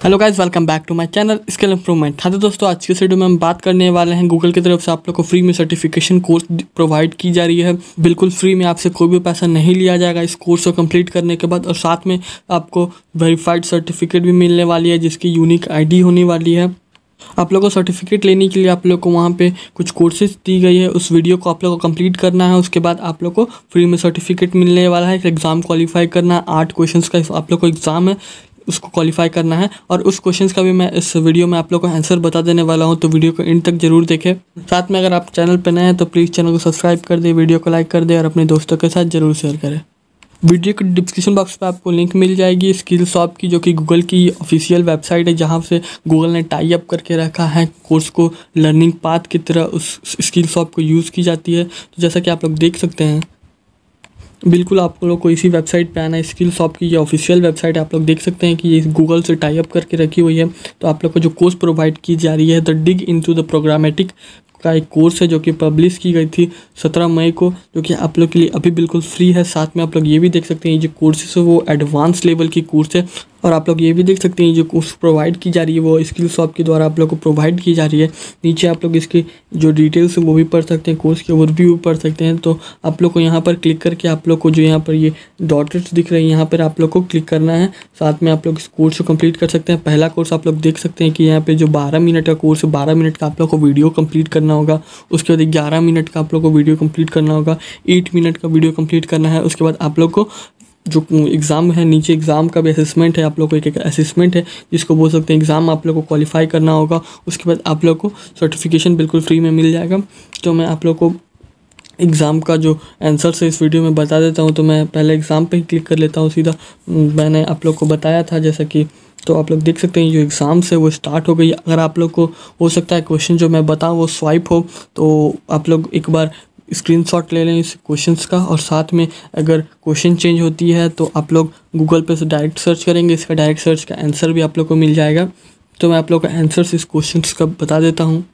Hello guys welcome back to my channel skill improvement हाँ तो दोस्तों, आज के वीडियो में हम बात करने वाले हैं गूगल की तरफ़ से। आप लोग को फ्री में सर्टिफिकेशन कोर्स प्रोवाइड की जा रही है। बिल्कुल फ्री में आपसे कोई भी पैसा नहीं लिया जाएगा इस कोर्स को कंप्लीट करने के बाद। और साथ में आपको वेरीफाइड सर्टिफिकेट भी मिलने वाली है, जिसकी यूनिक आईडी होने वाली है। आप लोग को सर्टिफिकेट लेने के लिए आप लोग को वहाँ पे कुछ कोर्सेज दी गई है। उस वीडियो को आप लोग को कंप्लीट करना है, उसके बाद आप लोग को फ्री में सर्टिफिकेट मिलने वाला है। एग्ज़ाम क्वालिफाई करना है आठ क्वेश्चंस का आप लोग को एग्ज़ाम है। उसको क्वालिफाई करना है। और उस क्वेश्चन का भी मैं इस वीडियो में आप लोग को आंसर बता देने वाला हूँ तो वीडियो को इन तक ज़रूर देखें। साथ में अगर आप चैनल पर नए हैं तो प्लीज़ चैनल को सब्सक्राइब कर दें वीडियो को लाइक कर दें और अपने दोस्तों के साथ ज़रूर शेयर करें। वीडियो के डिस्क्रिप्शन बॉक्स पे आपको लिंक मिल जाएगी स्किल शॉप की, जो कि गूगल की ऑफिशियल वेबसाइट है, जहाँ से गूगल ने टाई अप करके रखा है कोर्स को। लर्निंग पाथ की तरह उस स्किल शॉप को यूज़ की जाती है। तो जैसा कि आप लोग देख सकते हैं बिल्कुल आप लोग को इसी वेबसाइट पे आना है स्किल शॉप की ये ऑफिशियल वेबसाइट है, आप लोग देख सकते हैं कि ये गूगल से टाई अप करके रखी हुई है। तो आप लोग को जो कोर्स प्रोवाइड की जा रही है the dig into the programmatic का एक कोर्स है जो कि पब्लिश की गई थी सत्रह मई को, जो कि आप लोग के लिए अभी बिल्कुल फ्री है। साथ में आप लोग ये भी देख सकते हैं, ये जो कोर्सेस है, वो एडवांस लेवल की कोर्स है। और आप लोग ये भी देख सकते हैं जो कोर्स प्रोवाइड की जा रही है वो स्किल शॉप के द्वारा आप लोग को प्रोवाइड की जा रही है नीचे आप लोग इसकी जो डिटेल्स है वो भी पढ़ सकते हैं कोर्स के ओवरव्यू पढ़ सकते हैं तो आप लोग को यहाँ पर क्लिक करके आप लोग को जो यहाँ पर ये डॉटेट्स दिख रहे हैं यहाँ पर आप लोग को क्लिक करना है साथ में आप लोग इस कोर्स को कंप्लीट कर सकते हैं पहला कोर्स आप लोग देख सकते हैं कि यहाँ पर जो बारह मिनट का कोर्स है बारह मिनट का आप लोग को वीडियो कंप्लीट करना होगा उसके बाद ग्यारह मिनट का आप लोग को वीडियो कंप्लीट करना होगा एट मिनट का वीडियो कंप्लीट करना है उसके बाद आप लोग को जो एग्ज़ाम है, नीचे एग्ज़ाम का भी असेसमेंट है, आप लोग को एक एक असेसमेंट है, जिसको बोल सकते हैं एग्ज़ाम आप लोग को क्वालिफाई करना होगा, उसके बाद आप लोग को सर्टिफिकेशन बिल्कुल फ्री में मिल जाएगा। तो मैं आप लोग को एग्ज़ाम का जो आंसर है, इस वीडियो में बता देता हूँ तो मैं पहले एग्ज़ाम पे ही क्लिक कर लेता हूँ सीधा। मैंने आप लोग को बताया था, जैसा कि तो आप लोग देख सकते हैं, जो एग्ज़ाम्स है, वो स्टार्ट हो गई। अगर आप लोग को हो सकता है क्वेश्चन जो मैं बताऊँ, वो स्वाइप हो तो आप लोग एक बार स्क्रीनशॉट ले लें इस क्वेश्चंस का और साथ में अगर क्वेश्चन चेंज होती है तो आप लोग गूगल पे से डायरेक्ट सर्च करेंगे, इसका डायरेक्ट सर्च का आंसर भी आप लोग को मिल जाएगा। तो मैं आप लोग का आंसर्स इस क्वेश्चन का बता देता हूँ।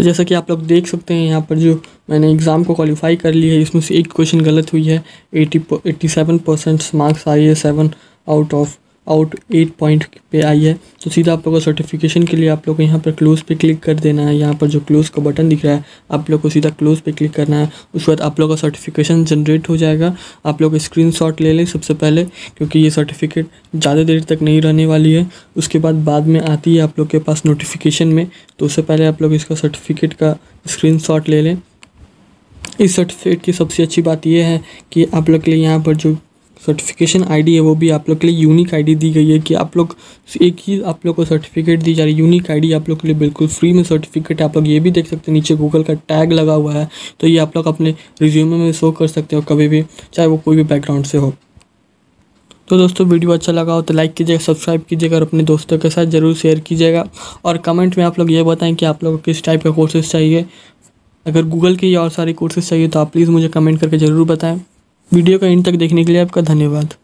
तो जैसा कि आप लोग देख सकते हैं यहाँ पर जो मैंने एग्ज़ाम को क्वालिफाई कर ली है, इसमें से एक क्वेश्चन गलत हुई है। Eighty eighty seven percent marks आई है seven out of out eight point पे आई है। तो सीधा आप लोग को सर्टिफिकेशन के लिए आप लोग को यहाँ पर क्लोज पे क्लिक कर देना है। यहाँ पर जो क्लोज का बटन दिख रहा है, आप लोग को सीधा क्लोज पे क्लिक करना है। उसके बाद आप लोग का सर्टिफिकेशन जनरेट हो जाएगा। आप लोग स्क्रीन ले लें सबसे पहले, क्योंकि ये सर्टिफिकेट ज़्यादा देर तक नहीं रहने वाली है। उसके बाद बाद में आती है आप लोग के पास नोटिफिकेशन में। तो उससे पहले आप लोग इसका सर्टिफिकेट का स्क्रीन ले लें। इस सर्टिफिकेट की सबसे अच्छी बात यह है कि आप लोग के लिए यहाँ पर जो सर्टिफिकेशन आईडी है, वो भी आप लोग के लिए यूनिक आईडी दी गई है कि आप लोग एक ही आप लोग को सर्टिफिकेट दी जा रही है। यूनिक आईडी आप लोग के लिए बिल्कुल फ्री में सर्टिफिकेट आप लोग ये भी देख सकते हैं, नीचे गूगल का टैग लगा हुआ है तो ये आप लोग अपने रिज्यूमे में शो कर सकते हो, कभी भी, चाहे वो कोई भी बैकग्राउंड से हो। तो दोस्तों वीडियो अच्छा लगा हो तो लाइक कीजिएगा सब्सक्राइब कीजिएगा और अपने दोस्तों के साथ ज़रूर शेयर कीजिएगा। और कमेंट में आप लोग ये बताएँ कि आप लोगों को किस टाइप का कोर्सेज चाहिए। अगर गूगल के या और सारे कोर्सेज चाहिए तो आप प्लीज़ मुझे कमेंट करके ज़रूर बताएँ। वीडियो का एंड तक देखने के लिए आपका धन्यवाद।